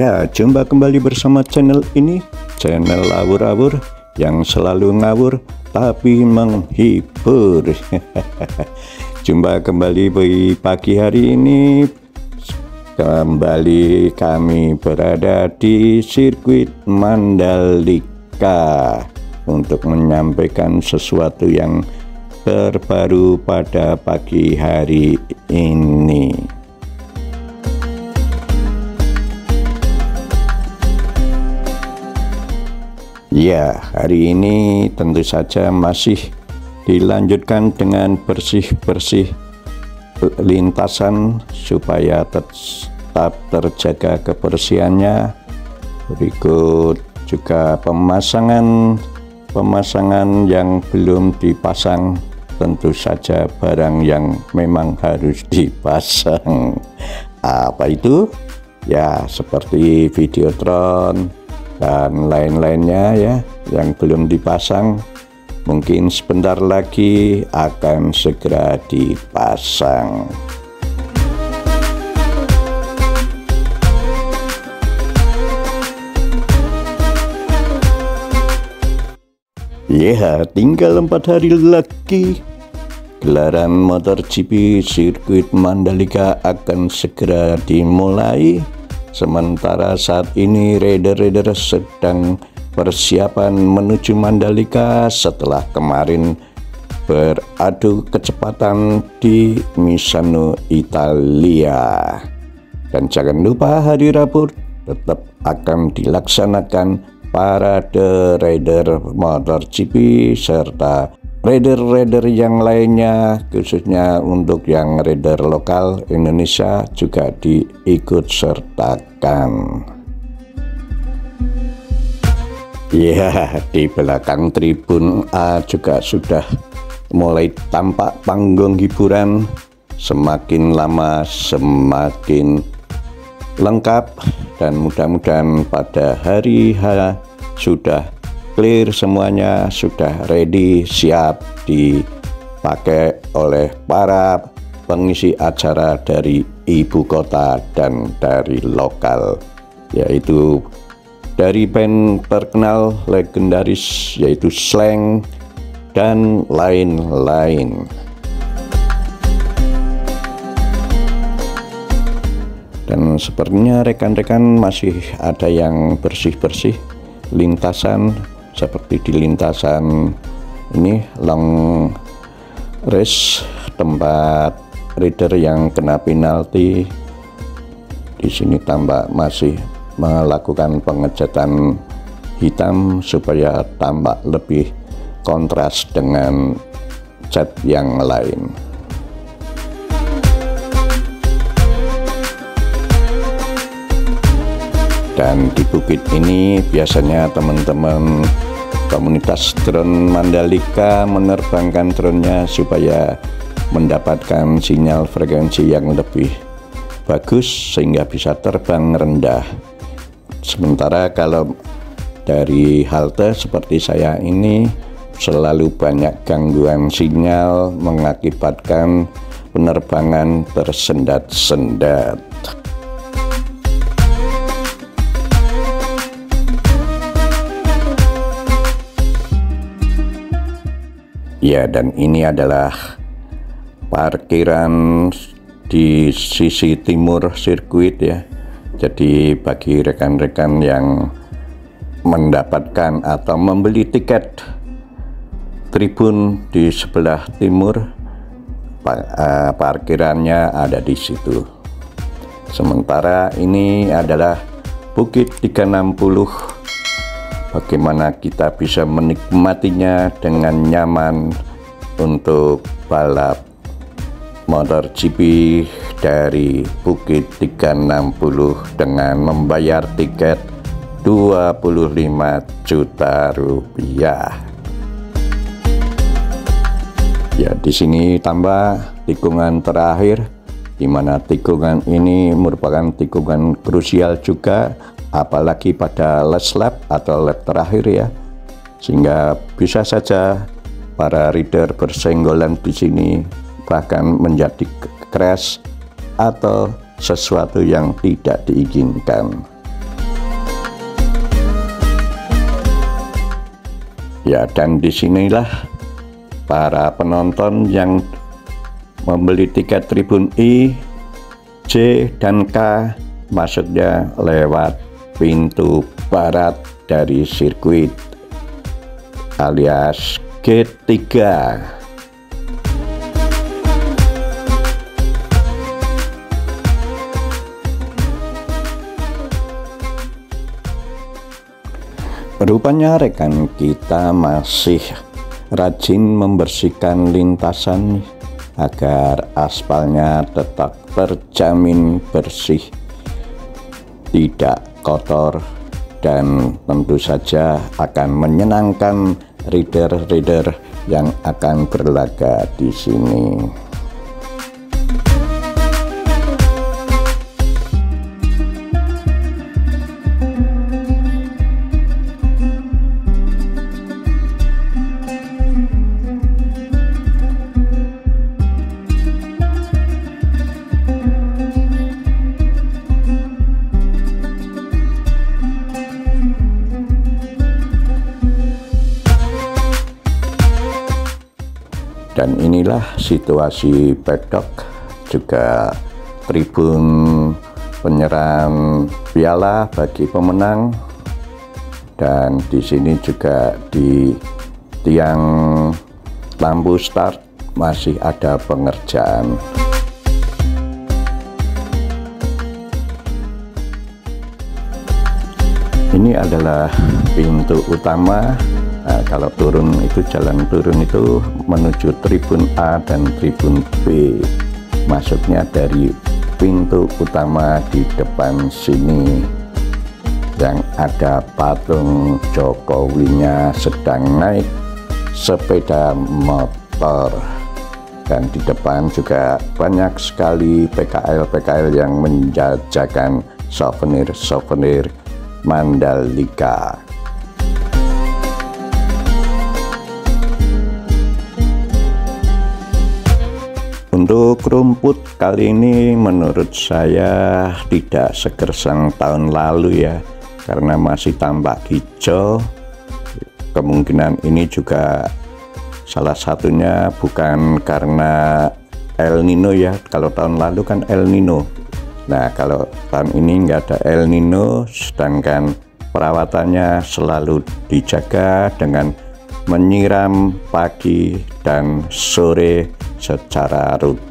Ya, jumpa kembali bersama channel ini, channel awur-awur yang selalu ngawur tapi menghibur. jumpa kembali di pagi hari ini. Kembali kami berada di sirkuit Mandalika untuk menyampaikan sesuatu yang terbaru pada pagi hari ini. Ya, hari ini tentu saja masih dilanjutkan dengan bersih-bersih lintasan supaya tetap terjaga kebersihannya. Berikut juga pemasangan pemasangan yang belum dipasang tentu saja barang yang memang harus dipasang. Apa itu? Ya, seperti videotron, dan lain-lainnya ya yang belum dipasang mungkin sebentar lagi akan segera dipasang. Ya, tinggal empat hari lagi. Gelaran motor GP sirkuit Mandalika akan segera dimulai Sementara saat ini raider-raider sedang persiapan menuju Mandalika setelah kemarin beradu kecepatan di Misano, Italia. Dan jangan lupa hari Rabu tetap akan dilaksanakan parade rider MotoGP serta Rider-rider yang lainnya khususnya untuk yang rider lokal Indonesia juga diikut sertakan. Ya, di belakang tribun A juga sudah mulai tampak panggung hiburan semakin lama semakin lengkap dan mudah-mudahan pada hari H sudah clear semuanya sudah ready siap dipakai oleh para pengisi acara dari ibu kota dan dari lokal yaitu dari band terkenal legendaris yaitu Slang dan lain-lain. Dan sepertinya rekan-rekan masih ada yang bersih-bersih lintasan seperti di lintasan ini long race tempat rider yang kena penalti di sini tambah masih melakukan pengecatan hitam supaya tambah lebih kontras dengan cat yang lain. Dan di bukit ini biasanya teman-teman komunitas drone Mandalika menerbangkan drone-nya supaya mendapatkan sinyal frekuensi yang lebih bagus sehingga bisa terbang rendah. Sementara kalau dari halte seperti saya ini selalu banyak gangguan sinyal mengakibatkan penerbangan tersendat-sendat. Ya, dan ini adalah parkiran di sisi timur sirkuit ya. Jadi bagi rekan-rekan yang mendapatkan atau membeli tiket tribun di sebelah timur, eh, parkirannya ada di situ. Sementara ini adalah Bukit 360 bagaimana kita bisa menikmatinya dengan nyaman untuk balap motor GP dari Bukit 360 dengan membayar tiket 25 juta rupiah. Ya, di sini tambah tikungan terakhir di mana tikungan ini merupakan tikungan krusial juga apalagi pada last lap atau lap terakhir ya. Sehingga bisa saja para reader bersenggolan di sini bahkan menjadi crash atau sesuatu yang tidak diinginkan. Ya dan di sinilah para penonton yang membeli tiket Tribun I, J, dan K maksudnya lewat pintu barat dari sirkuit alias gate 3 Rupanya rekan kita masih rajin membersihkan lintasan agar aspalnya tetap terjamin bersih, tidak kotor, dan tentu saja akan menyenangkan reader-reader yang akan berlaga di sini. Dan inilah situasi pedok juga tribun penyerang piala bagi pemenang. Dan di sini juga di tiang lampu start masih ada pengerjaan. Ini adalah pintu utama Nah, kalau turun itu jalan turun itu menuju tribun A dan tribun B. Masuknya dari pintu utama di depan sini yang ada patung Jokowinya sedang naik sepeda motor dan di depan juga banyak sekali PKL-PKL yang menjajakan souvenir-souvenir Mandalika. Rumput kali ini menurut saya tidak segersang tahun lalu ya karena masih tampak hijau. Kemungkinan ini juga salah satunya bukan karena El Nino ya. Kalau tahun lalu kan El Nino. Nah kalau tahun ini nggak ada El Nino sedangkan perawatannya selalu dijaga dengan menyiram pagi dan sore secara rutin.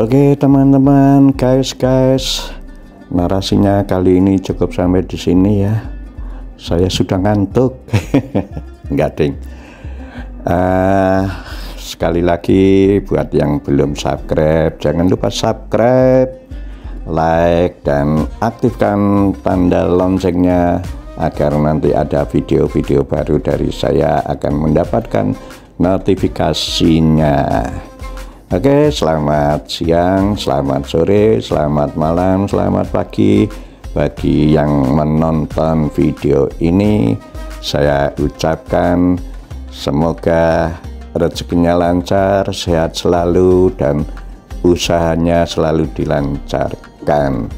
Oke teman-teman, guys guys, narasinya kali ini cukup sampai di sini ya. Saya sudah ngantuk, enggak ding. Uh, sekali lagi buat yang belum subscribe jangan lupa subscribe like dan aktifkan tanda loncengnya agar nanti ada video-video baru dari saya akan mendapatkan notifikasinya. Oke selamat siang selamat sore selamat malam selamat pagi. Bagi yang menonton video ini saya ucapkan semoga rezekinya lancar, sehat selalu, dan usahanya selalu dilancarkan.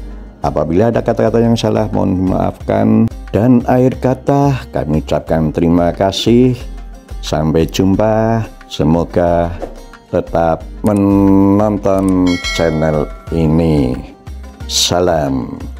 Apabila ada kata-kata yang salah, mohon maafkan. Dan akhir kata, kami ucapkan terima kasih. Sampai jumpa. Semoga tetap menonton channel ini. Salam.